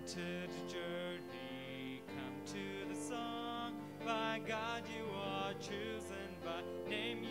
Enter the journey, come to the song. By God you are chosen, by name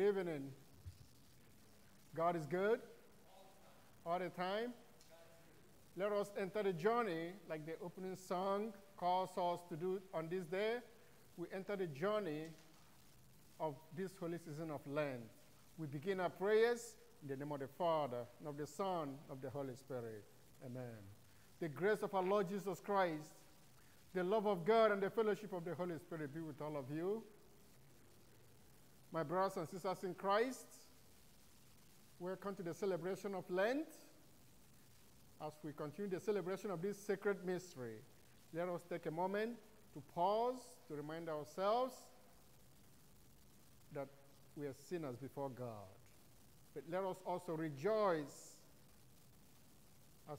Good evening. God is good all the time. Let us enter the journey like the opening song calls us to do on this day. We enter the journey of this holy season of Lent. We begin our prayers in the name of the Father, and of the Son, of the Holy Spirit. Amen. The grace of our Lord Jesus Christ, the love of God, and the fellowship of the Holy Spirit be with all of you. My brothers and sisters in Christ, welcome to the celebration of Lent. As we continue the celebration of this sacred mystery, let us take a moment to pause to remind ourselves that we are sinners before God. But let us also rejoice as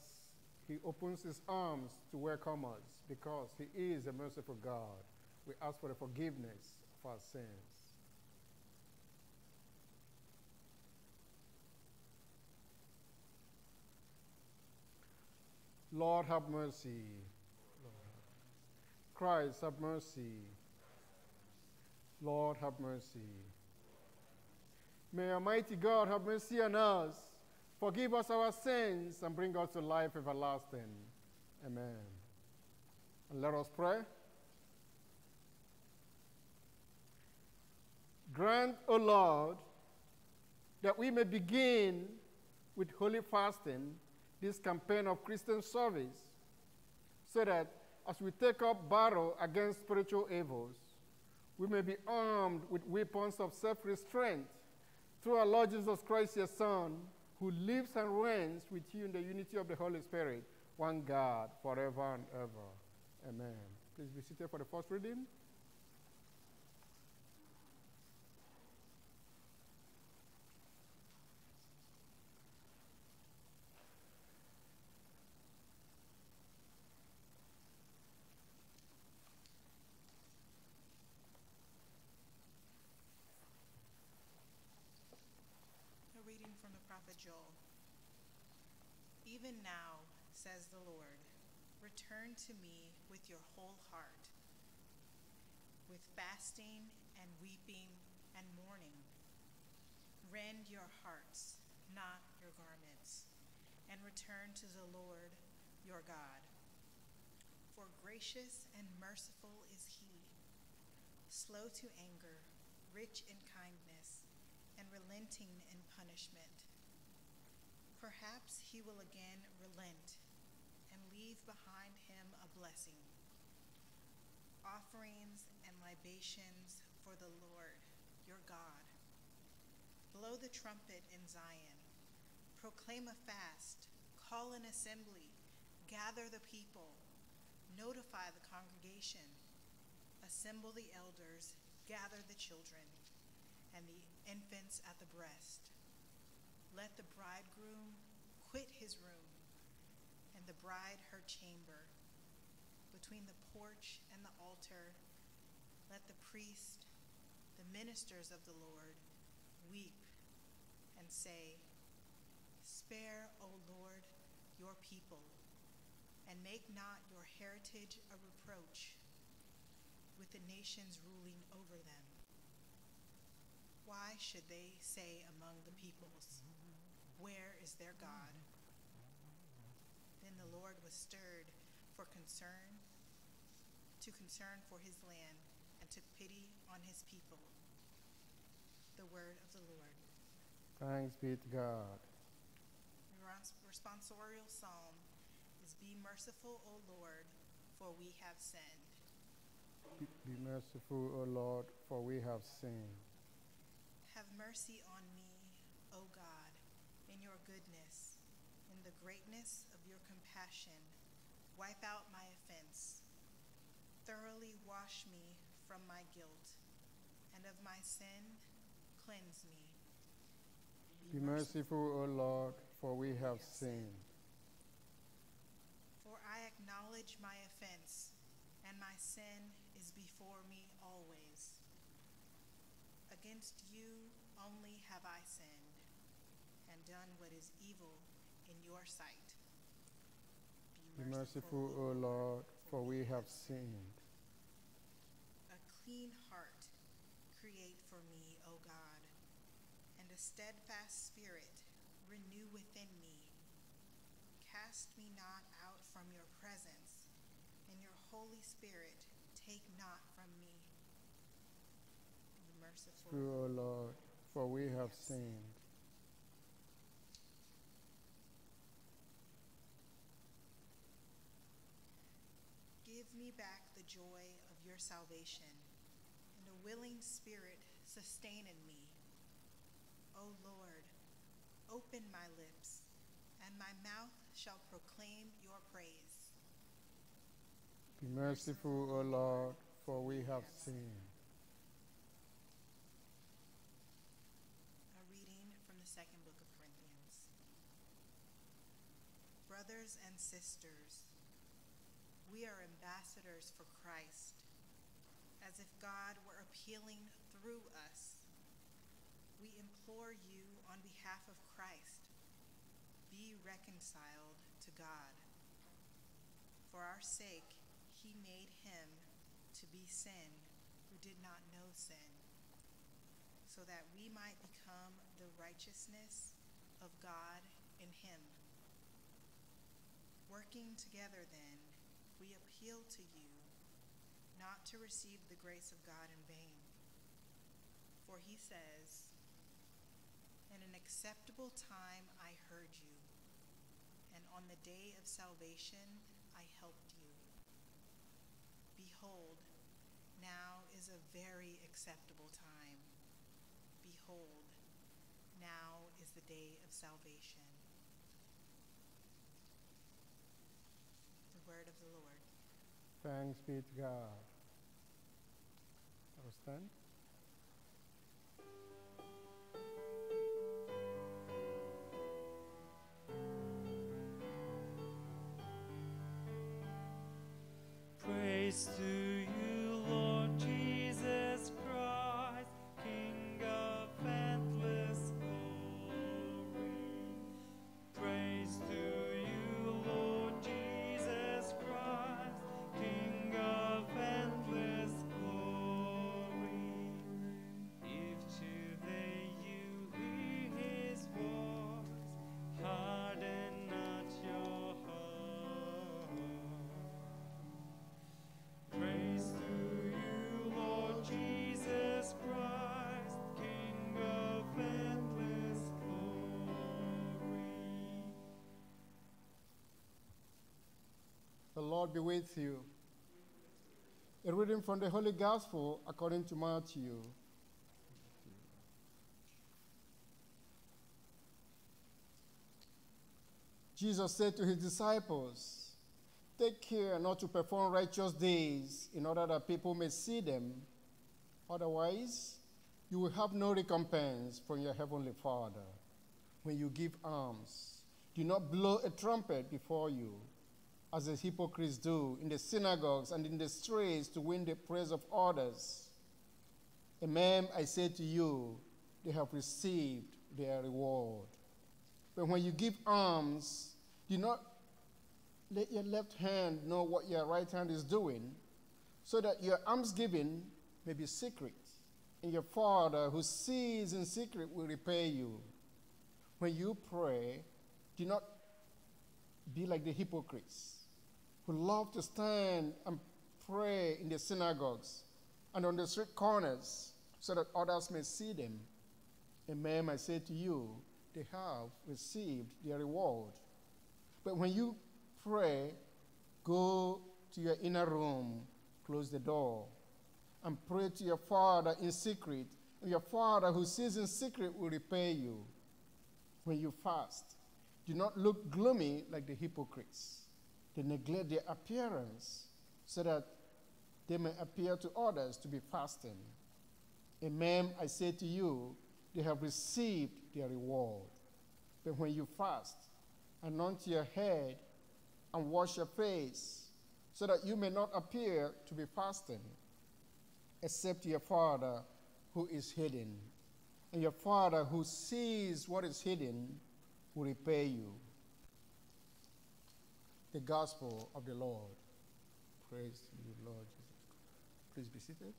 He opens His arms to welcome us because He is a merciful God. We ask for the forgiveness of our sins. Lord, have mercy. Christ, have mercy. Lord, have mercy. May Almighty God have mercy on us, forgive us our sins, and bring us to life everlasting. Amen. And let us pray. Grant, O Lord, that we may begin with holy fasting this campaign of Christian service, so that as we take up battle against spiritual evils, we may be armed with weapons of self restraint through our Lord Jesus Christ, your Son, who lives and reigns with you in the unity of the Holy Spirit, one God, forever and ever. Amen. Please be seated for the first reading. A reading from the prophet Joel. Even now, says the Lord, return to me with your whole heart, with fasting and weeping and mourning. Rend your hearts, not your garments, and return to the Lord your God. For gracious and merciful is he, slow to anger, rich in kindness, and relenting in punishment. Perhaps he will again relent leave behind him a blessing, offerings and libations for the Lord your God. Blow the trumpet in Zion, proclaim a fast, call an assembly, gather the people, notify the congregation, assemble the elders, gather the children and the infants at the breast. Let the bridegroom quit his room, and the bride her chamber. Between the porch and the altar, let the priest, the ministers of the Lord, weep and say, Spare, O Lord, your people, and make not your heritage a reproach with the nations ruling over them. Why should they say among the peoples, Where is their God? The Lord was stirred for concern, to concern for his land, and took pity on his people. The word of the Lord. Thanks be to God. The responsorial psalm is Be merciful, O Lord, for we have sinned. Be, be merciful, O Lord, for we have sinned. Have mercy on me, O God, in your goodness, in the greatness of your compassion. Wipe out my offense. Thoroughly wash me from my guilt, and of my sin, cleanse me. Be merciful, O Lord, for we have sinned. For I acknowledge my offense, and my sin is before me always. Against you only have I sinned, and done what is evil in your sight. Be merciful, O Lord, for we have sinned. A clean heart create for me, O God, and a steadfast spirit renew within me. Cast me not out from your presence, and your Holy Spirit take not from me. Be merciful. True, O Lord, for we have sinned. Give me back the joy of your salvation, and a willing spirit sustain in me. O Lord, open my lips, and my mouth shall proclaim your praise. Be merciful, O Lord, for we have sinned. A reading from the second book of Corinthians. Brothers and sisters, we are ambassadors for Christ, as if God were appealing through us. We implore you on behalf of Christ, be reconciled to God. For our sake, he made him to be sin who did not know sin so that we might become the righteousness of God in him. Working together, then, we appeal to you not to receive the grace of God in vain. For he says, In an acceptable time I heard you, and on the day of salvation I helped you. Behold, now is a very acceptable time. Behold, now is the day of salvation. The word of the Lord. Thanks be to God. Let us stand. Be with you. A reading from the Holy Gospel according to Matthew. Jesus said to his disciples, Take care not to perform righteous deeds in order that people may see them. Otherwise, you will have no recompense from your heavenly Father when you give alms. Do not blow a trumpet before you as the hypocrites do in the synagogues and in the streets to win the praise of others. Amen, I say to you, they have received their reward. But when you give alms, do not let your left hand know what your right hand is doing, so that your almsgiving may be secret, and your Father who sees in secret will repay you. When you pray, do not be like the hypocrites who love to stand and pray in the synagogues and on the street corners so that others may see them. Amen, I say to you, they have received their reward. But when you pray, go to your inner room, close the door, and pray to your Father in secret, and your Father who sees in secret will repay you. When you fast, do not look gloomy like the hypocrites. They neglect their appearance so that they may appear to others to be fasting. Amen, I say to you, they have received their reward. But when you fast, anoint your head and wash your face, so that you may not appear to be fasting, except your Father who is hidden. And your Father who sees what is hidden will repay you. The gospel of the Lord. Praise you, Lord Jesus. Please be seated.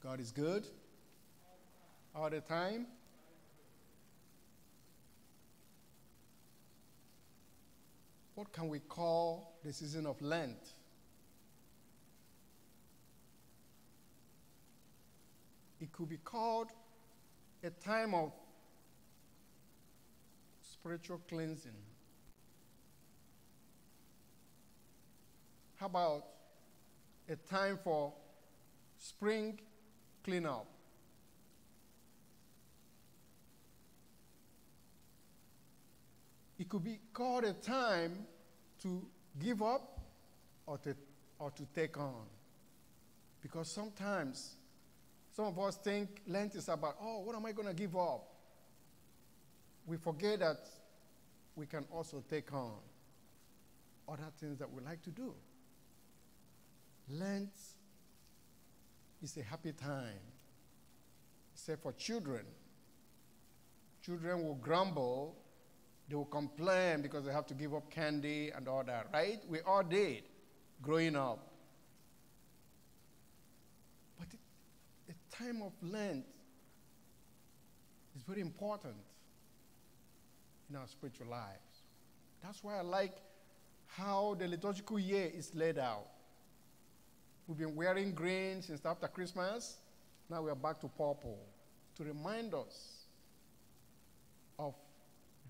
God is good all the time. What can we call the season of Lent? It could be called a time of spiritual cleansing. How about a time for spring cleanup? It could be called a time to give up or to, or to take on. Because sometimes some of us think Lent is about, oh, what am I going to give up? We forget that we can also take on other things that we like to do. Lent is a happy time, except for children. Children will grumble, they will complain because they have to give up candy and all that, right? We all did growing up. But it, the time of Lent is very important in our spiritual lives. That's why I like how the liturgical year is laid out. We've been wearing green since after Christmas. Now we are back to purple to remind us of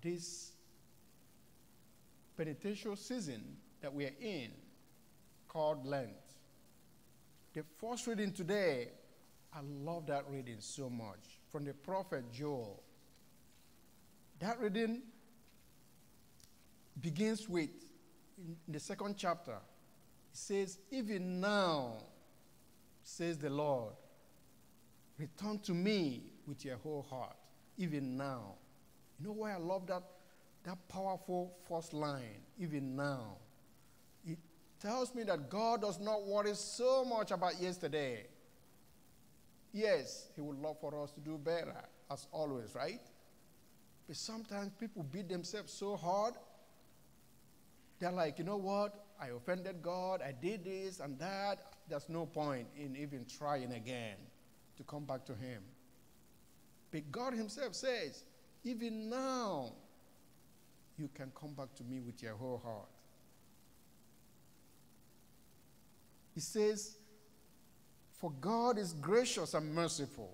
this penitential season that we are in called Lent. The first reading today, I love that reading so much from the prophet Joel. That reading begins with, in the second chapter, it says, Even now, says the Lord, return to me with your whole heart, even now. You know why I love that, that powerful first line, even now? It tells me that God does not worry so much about yesterday. Yes, He would love for us to do better, as always, right? But sometimes people beat themselves so hard, they're like, you know what? I offended God, I did this and that. There's no point in even trying again to come back to Him. But God Himself says, even now, you can come back to me with your whole heart. He says, For God is gracious and merciful.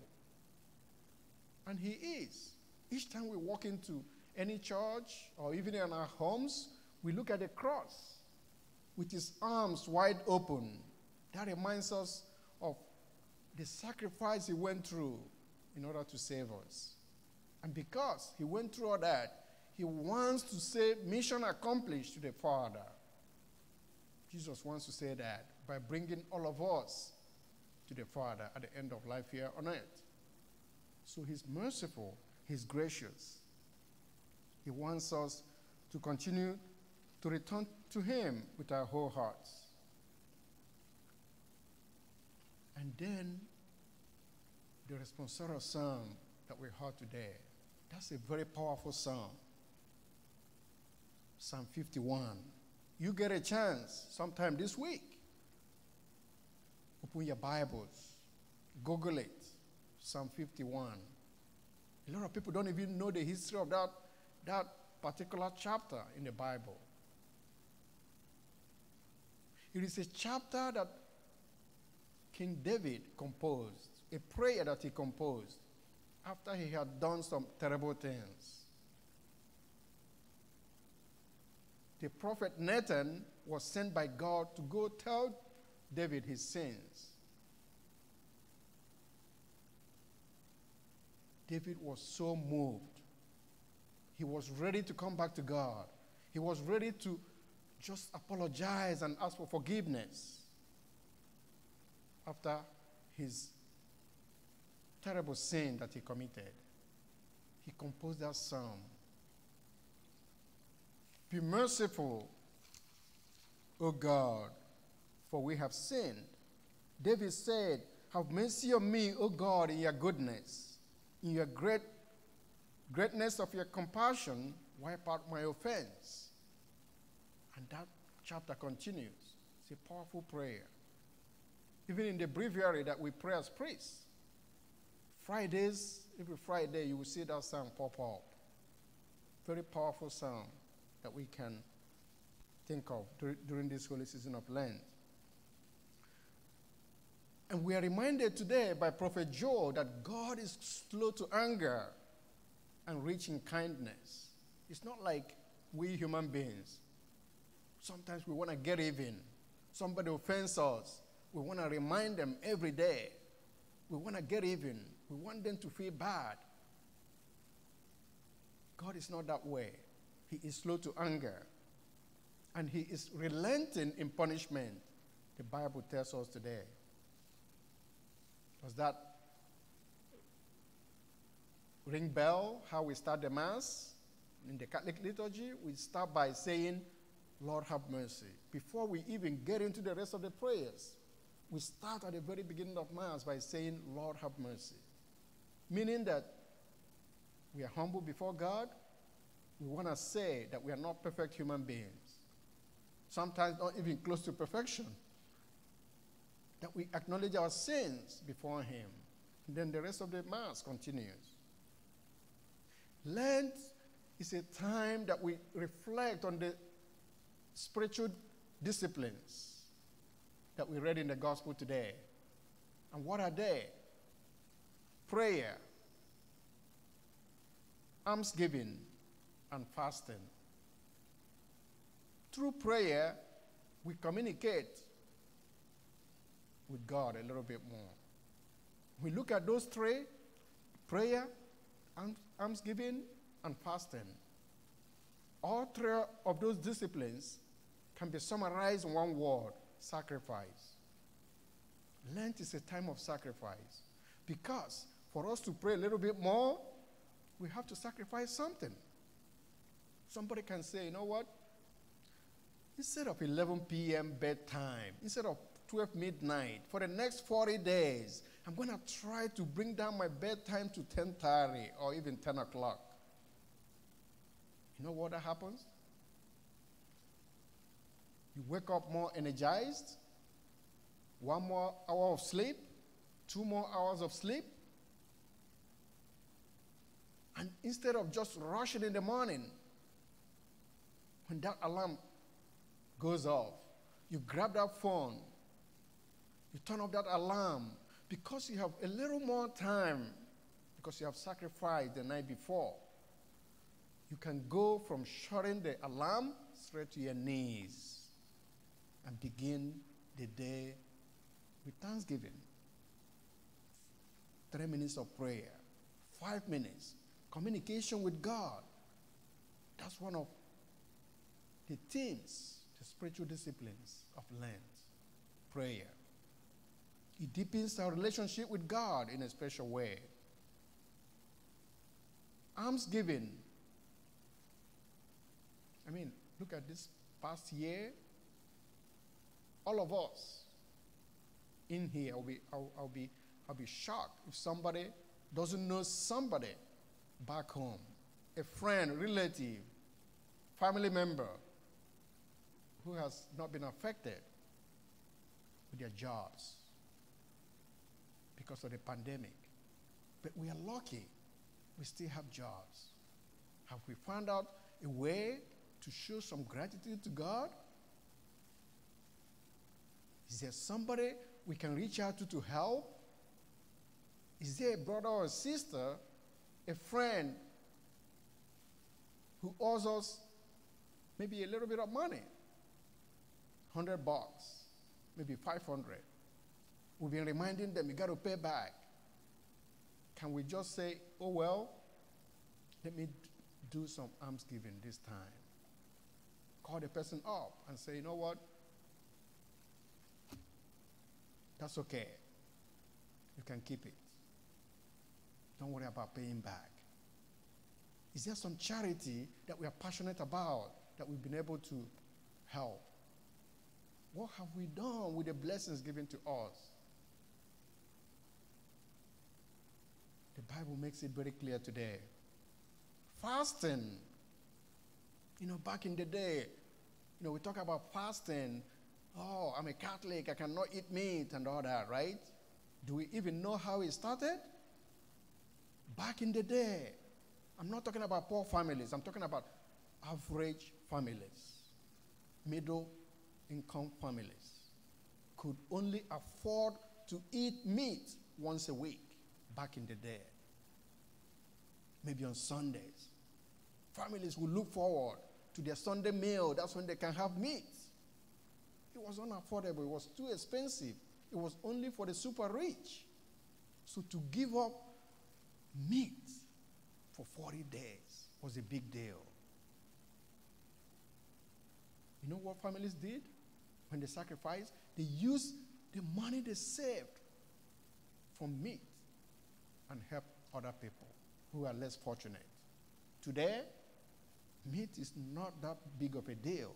And He is. Each time we walk into any church or even in our homes, we look at the cross with his arms wide open. That reminds us of the sacrifice he went through in order to save us. And because he went through all that, he wants to say, mission accomplished to the Father. Jesus wants to say that by bringing all of us to the Father at the end of life here on earth. So he's merciful, he's gracious. He wants us to continue to return to him with our whole hearts. And then the responsorial psalm that we heard today, that's a very powerful psalm. Psalm 51. You get a chance sometime this week. Open your Bibles, Google it. Psalm 51. A lot of people don't even know the history of that, that particular chapter in the Bible. It is a chapter that King David composed, a prayer that he composed after he had done some terrible things. The prophet Nathan was sent by God to go tell David his sins. David was so moved. He was ready to come back to God. He was ready to just apologize and ask for forgiveness after his terrible sin that he committed. He composed that psalm. Be merciful, O God, for we have sinned. David said, Have mercy on me, O God, in your goodness. In your great greatness of your compassion, wipe out my offense. And that chapter continues. It's a powerful prayer. Even in the breviary that we pray as priests, Fridays, every Friday, you will see that psalm pop up. Very powerful psalm that we can think of during this holy season of Lent. And we are reminded today by Prophet Joel that God is slow to anger and rich in kindness. It's not like we human beings. Sometimes we want to get even. Somebody offends us. We want to remind them every day. We want to get even. We want them to feel bad. God is not that way. He is slow to anger. And he is relenting in punishment, the Bible tells us today. Does that ring bell how we start the Mass? In the Catholic liturgy, we start by saying, Lord have mercy. Before we even get into the rest of the prayers, we start at the very beginning of Mass by saying, Lord have mercy. Meaning that we are humble before God. We want to say that we are not perfect human beings, sometimes not even close to perfection. That we acknowledge our sins before Him. And then the rest of the Mass continues. Lent is a time that we reflect on the spiritual disciplines that we read in the gospel today. And what are they? Prayer, almsgiving, and fasting. Through prayer, we communicate with God a little bit more. We look at those three prayer, almsgiving, and fasting. All three of those disciplines can be summarized in one word sacrifice. Lent is a time of sacrifice because for us to pray a little bit more, we have to sacrifice something. Somebody can say, you know what? Instead of 11 p.m. bedtime, instead of 12 midnight, for the next 40 days, I'm going to try to bring down my bedtime to 10:30 or even 10 o'clock. You know what that happens? You wake up more energized, one more hour of sleep, two more hours of sleep. And instead of just rushing in the morning, when that alarm goes off, you grab that phone, you turn off that alarm because you have a little more time, because you have sacrificed the night before. You can go from shutting the alarm straight to your knees and begin the day with thanksgiving. Three minutes of prayer, five minutes, communication with God. That's one of the themes, the spiritual disciplines of Lent prayer. It deepens our relationship with God in a special way. Almsgiving. I mean, look at this past year. All of us in here, I'll be, I'll, I'll be, I'll be shocked if somebody doesn't know somebody back home, a friend, relative, family member who has not been affected with their jobs because of the pandemic. But we are lucky. We still have jobs. Have we found out a way to show some gratitude to God? Is there somebody we can reach out to to help? Is there a brother or a sister, a friend who owes us maybe a little bit of money? 100 bucks, maybe 500. We've been reminding them, you got to pay back. Can we just say, oh, well, let me do some almsgiving this time? Call the person up and say, you know what? That's okay. You can keep it. Don't worry about paying back. Is there some charity that we are passionate about that we've been able to help? What have we done with the blessings given to us? The Bible makes it very clear today. Fasting. You know, back in the day, you know, we talk about fasting. Oh, I'm a Catholic, I cannot eat meat and all that, right? Do we even know how it started? Back in the day, I'm not talking about poor families, I'm talking about average families, middle income families could only afford to eat meat once a week back in the day. Maybe on Sundays. Families would look forward to their Sunday meal. That's when they can have meat. It was unaffordable, it was too expensive. It was only for the super rich. So to give up meat for 40 days was a big deal. You know what families did when they sacrificed? They used the money they saved from meat and help other people who are less fortunate. Today, meat is not that big of a deal.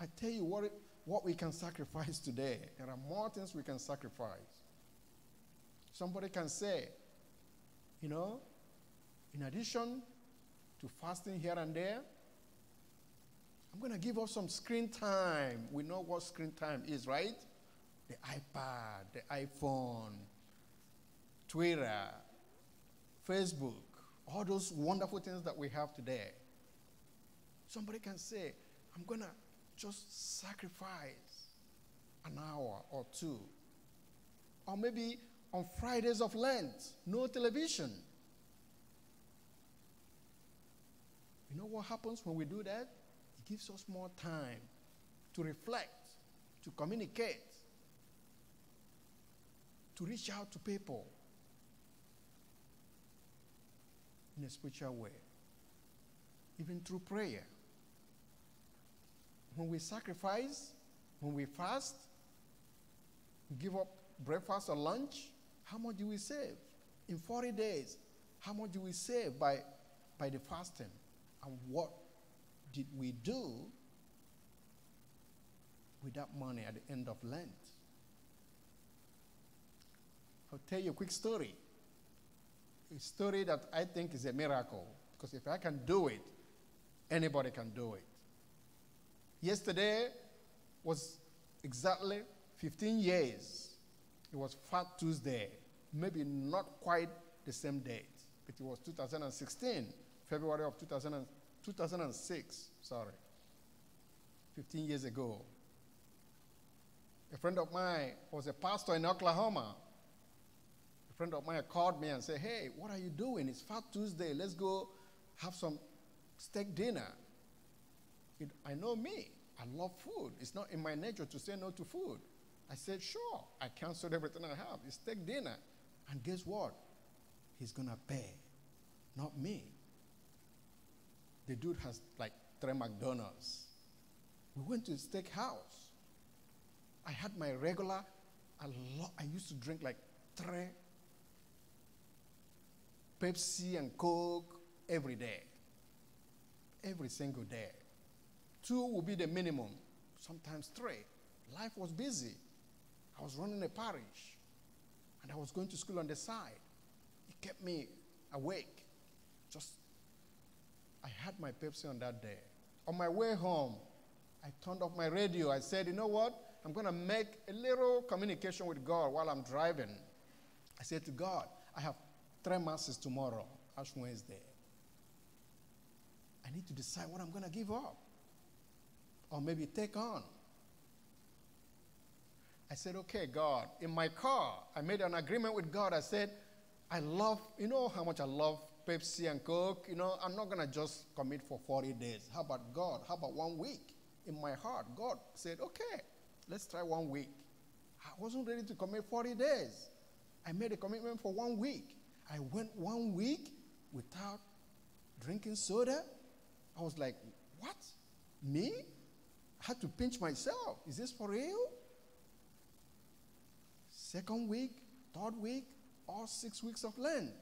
I tell you what, what we can sacrifice today. There are more things we can sacrifice. Somebody can say, you know, in addition to fasting here and there, I'm going to give up some screen time. We know what screen time is, right? The iPad, the iPhone, Twitter, Facebook, all those wonderful things that we have today. Somebody can say, I'm going to just sacrifice an hour or two. Or maybe on Fridays of Lent, no television. You know what happens when we do that? It gives us more time to reflect, to communicate, to reach out to people in a spiritual way, even through prayer. When we sacrifice, when we fast, give up breakfast or lunch, how much do we save? In 40 days, how much do we save by, by the fasting? And what did we do with that money at the end of Lent? I'll tell you a quick story. A story that I think is a miracle. Because if I can do it, anybody can do it. Yesterday was exactly 15 years. It was Fat Tuesday. Maybe not quite the same date, but it was 2016, February of 2000 and, 2006, sorry. 15 years ago. A friend of mine was a pastor in Oklahoma. Friend of mine called me and said, Hey, what are you doing? It's Fat Tuesday. Let's go have some steak dinner. It, I know me. I love food. It's not in my nature to say no to food. I said, Sure. I canceled everything I have. It's steak dinner. And guess what? He's going to pay, not me. The dude has like three McDonald's. We went to a steakhouse. I had my regular, I, lo- I used to drink like three Pepsi and Coke every day. Every single day. Two would be the minimum, sometimes three. Life was busy. I was running a parish, and I was going to school on the side. It kept me awake. Just, I had my Pepsi on that day. On my way home, I turned off my radio. I said, you know what? I'm going to make a little communication with God while I'm driving. I said to God, I have three masses tomorrow, Ash Wednesday. I need to decide what I'm going to give up or maybe take on. I said, okay, God, in my car, I made an agreement with God. I said, I love, you know how much I love Pepsi and Coke. You know, I'm not going to just commit for 40 days. How about God? How about one week? In my heart, God said, okay, let's try one week. I wasn't ready to commit 40 days. I made a commitment for one week. I went one week without drinking soda. I was like, what? Me? I had to pinch myself. Is this for real? Second week, third week, all six weeks of Lent,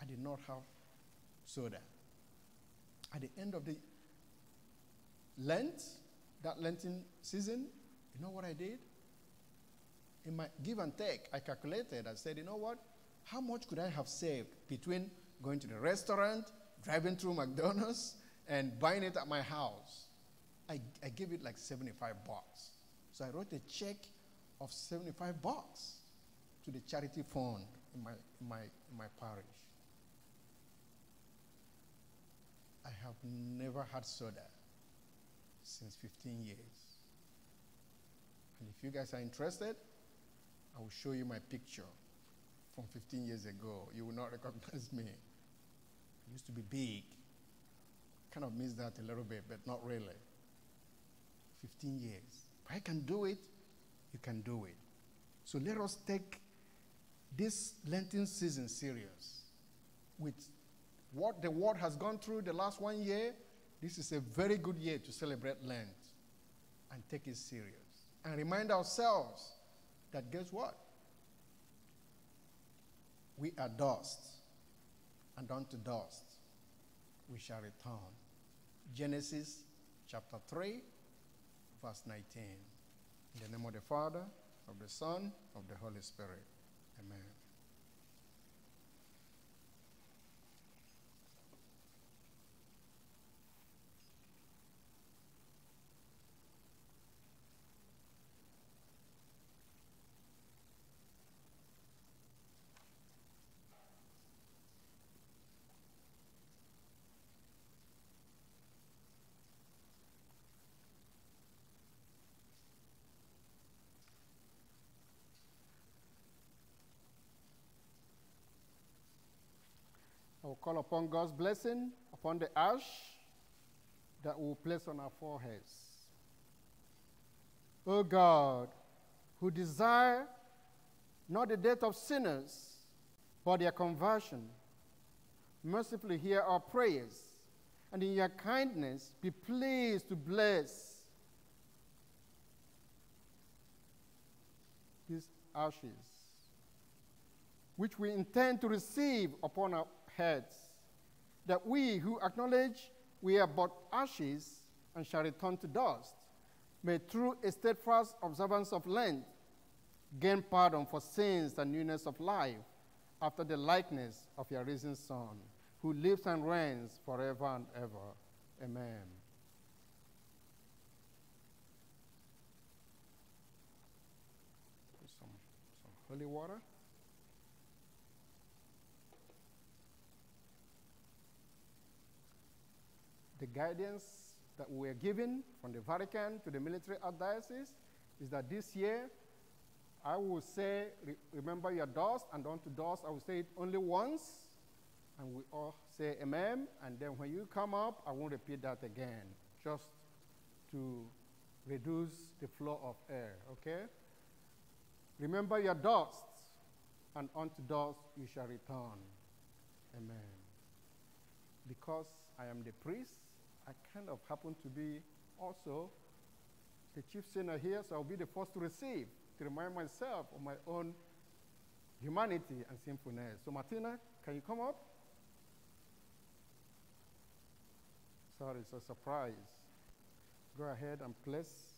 I did not have soda. At the end of the Lent, that Lenten season, you know what I did? In my give and take, I calculated. I said, you know what? How much could I have saved between going to the restaurant, driving through McDonald's, and buying it at my house? I, I gave it like 75 bucks. So I wrote a check of 75 bucks to the charity fund in my, in my, in my parish. I have never had soda since 15 years. And if you guys are interested, I will show you my picture from 15 years ago. You will not recognize me. I used to be big. Kind of miss that a little bit, but not really. 15 years. If I can do it, you can do it. So let us take this Lenten season serious. With what the world has gone through the last one year, this is a very good year to celebrate Lent and take it serious. And remind ourselves that guess what? We are dust, and unto dust we shall return. Genesis chapter 3, verse 19. In the name of the Father, of the Son, of the Holy Spirit. Amen. Call upon God's blessing upon the ash that we will place on our foreheads. O God, who desire not the death of sinners, but their conversion, mercifully hear our prayers, and in your kindness be pleased to bless these ashes, which we intend to receive upon our heads, that we who acknowledge we are but ashes and shall return to dust, may through a steadfast observance of Lent gain pardon for sins and newness of life after the likeness of your risen Son, who lives and reigns forever and ever. Amen. Some, some holy water. The guidance that we were given from the Vatican to the military archdiocese is that this year I will say, re- remember your dust, and unto dust I will say it only once, and we all say amen, and then when you come up, I won't repeat that again, just to reduce the flow of air, okay? Remember your dust, and unto dust you shall return. Amen. Because I am the priest, I kind of happen to be also the chief sinner here, so I'll be the first to receive, to remind myself of my own humanity and sinfulness. So, Martina, can you come up? Sorry, it's a surprise. Go ahead and place.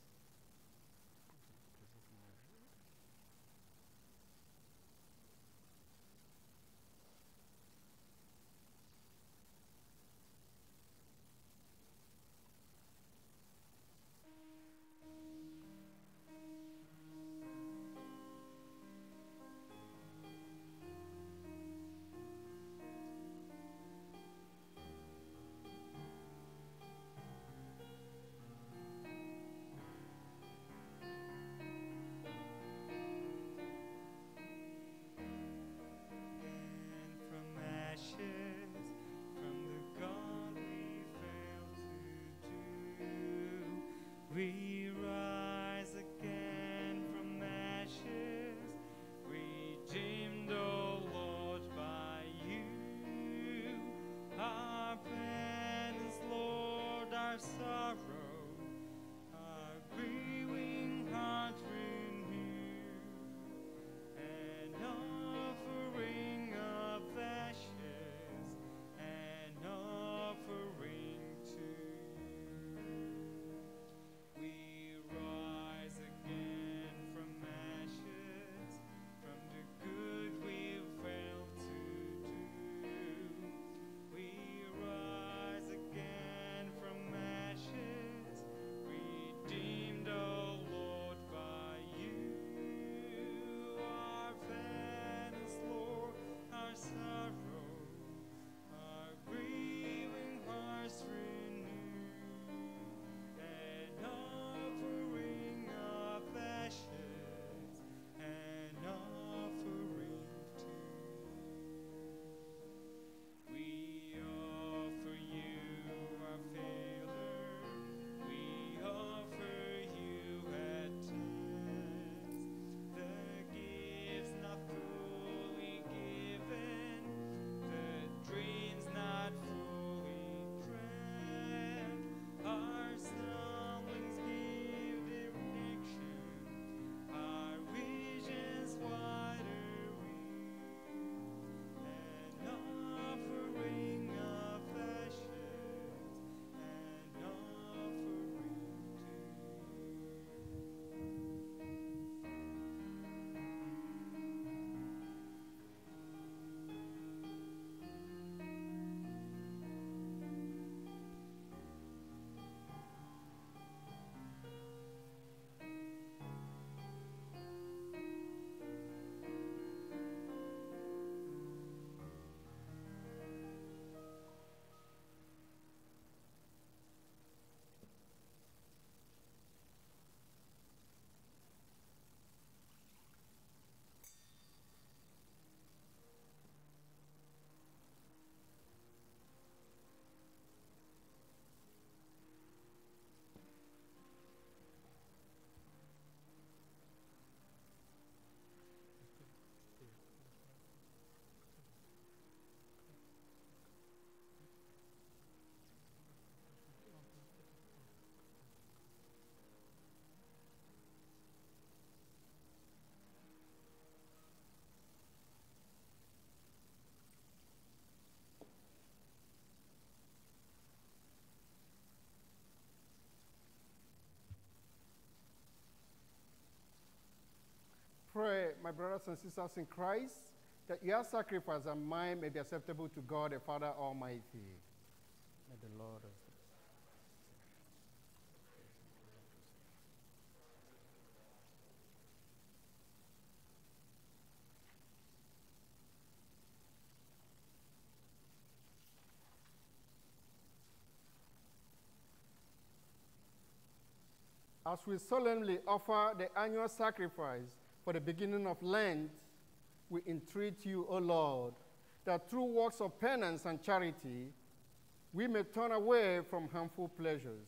My brothers and sisters in Christ, that your sacrifice and mine may be acceptable to God the Father Almighty. May the Lord. As we solemnly offer the annual sacrifice for the beginning of Lent, we entreat you, O Lord, that through works of penance and charity, we may turn away from harmful pleasures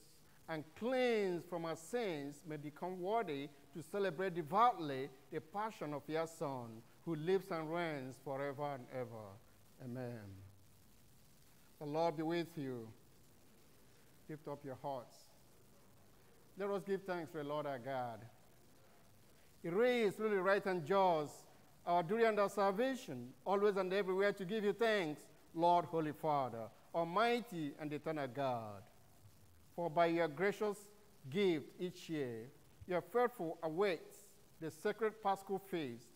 and cleanse from our sins may become worthy to celebrate devoutly the passion of your Son, who lives and reigns forever and ever. Amen. The Lord be with you. Lift up your hearts. Let us give thanks to the Lord our God. Is really right and just, our duty and our salvation, always and everywhere to give you thanks, Lord, Holy Father, Almighty and eternal God. For by your gracious gift each year, your faithful awaits the sacred Paschal feast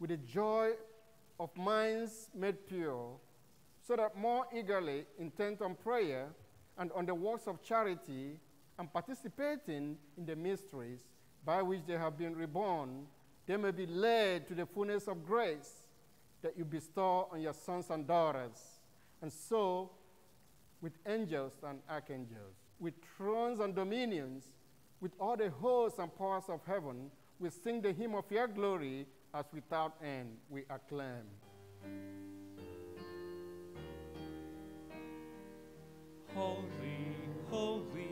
with the joy of minds made pure, so that more eagerly intent on prayer and on the works of charity and participating in the mysteries by which they have been reborn, they may be led to the fullness of grace that you bestow on your sons and daughters. And so, with angels and archangels, with thrones and dominions, with all the hosts and powers of heaven, we sing the hymn of your glory as without end we acclaim. Holy, holy,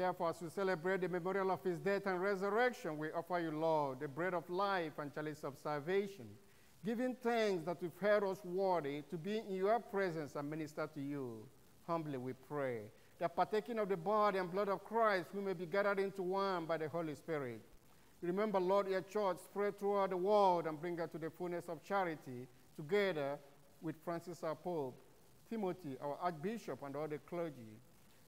Therefore, as we celebrate the memorial of his death and resurrection, we offer you, Lord, the bread of life and chalice of salvation, giving thanks that you've held us worthy to be in your presence and minister to you. Humbly we pray that partaking of the body and blood of Christ, we may be gathered into one by the Holy Spirit. Remember, Lord, your church spread throughout the world and bring her to the fullness of charity, together with Francis our Pope, Timothy, our Archbishop, and all the clergy.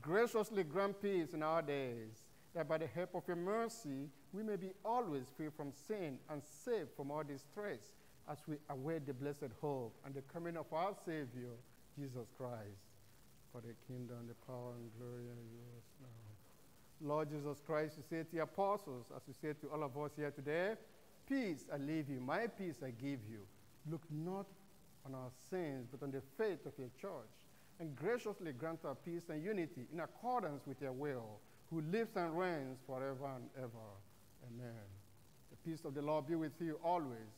Graciously grant peace in our days, that by the help of your mercy we may be always free from sin and safe from all distress, as we await the blessed hope and the coming of our Savior, Jesus Christ. For the kingdom, the power, and glory are yours now. Lord Jesus Christ, you say to the apostles, as you say to all of us here today, Peace I leave you, my peace I give you. Look not on our sins, but on the faith of your church, and graciously grant our peace and unity in accordance with your will, who lives and reigns forever and ever. Amen. The peace of the Lord be with you always.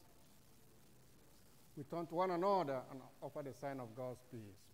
We turn to one another and offer the sign of God's peace.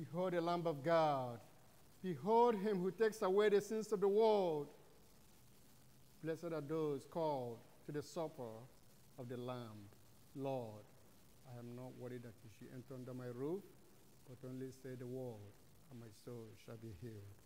Behold the Lamb of God. Behold him who takes away the sins of the world. Blessed are those called to the supper of the Lamb. Lord, I am not worthy that you should enter under my roof, but only say the word, and my soul shall be healed.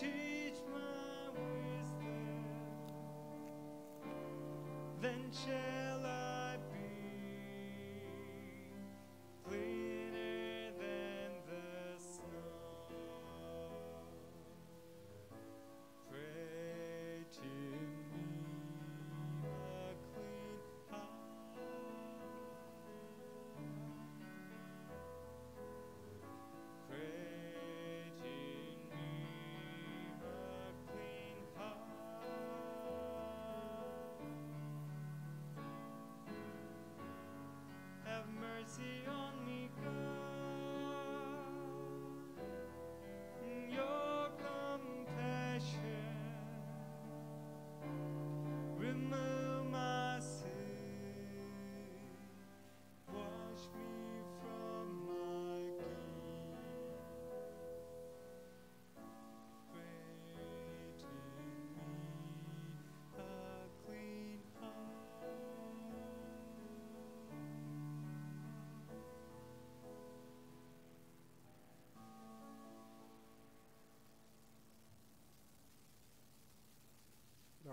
Teach my wisdom, then shall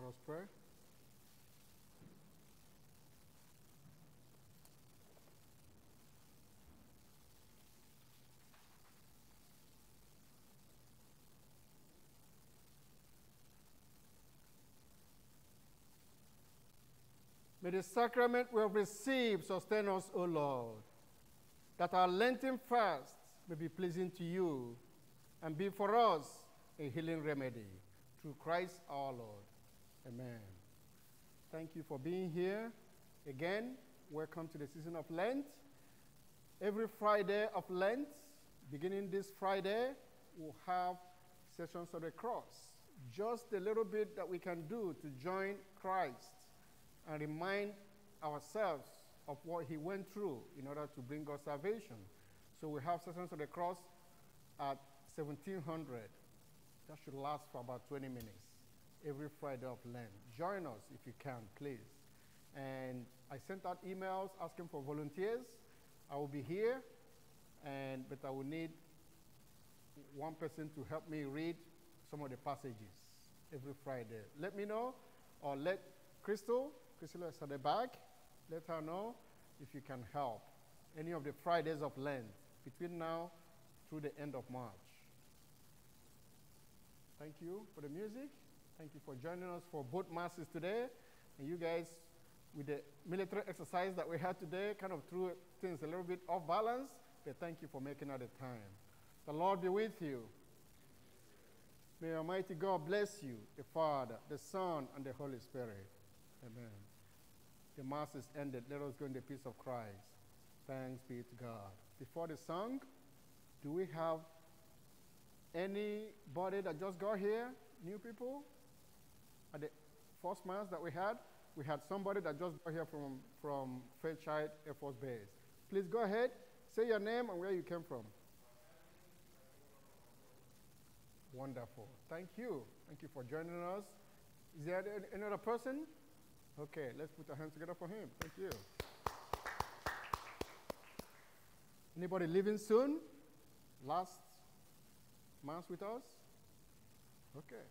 Let us pray. May the sacrament we have received sustain us, O Lord, that our Lenten fast may be pleasing to you and be for us a healing remedy. Through Christ our Lord. Amen. Thank you for being here. Again, welcome to the season of Lent. Every Friday of Lent, beginning this Friday, we'll have stations of the cross. Just a little bit that we can do to join Christ and remind ourselves of what he went through in order to bring us salvation. So we have stations of the cross at 1700. That should last for about 20 minutes every Friday of Lent. Join us if you can, please. And I sent out emails asking for volunteers. I will be here, and but I will need one person to help me read some of the passages every Friday. Let me know, or let Crystal, Crystal is at the back, let her know if you can help any of the Fridays of Lent between now through the end of March. Thank you for the music. Thank you for joining us for both masses today. And you guys, with the military exercise that we had today, kind of threw things a little bit off balance. But thank you for making out the time. The Lord be with you. May Almighty God bless you, the Father, the Son, and the Holy Spirit. Amen. The Mass is ended. Let us go in the peace of Christ. Thanks be to God. Before the song, do we have anybody that just got here? New people? At the first Mass that we had, we had somebody that just got here from, from Fairchild Air Force Base. Please go ahead, say your name and where you came from. Wonderful. Thank you. Thank you for joining us. Is there any- any other person? Okay, let's put our hands together for him. Thank you. Anybody leaving soon? Last mass with us? Okay.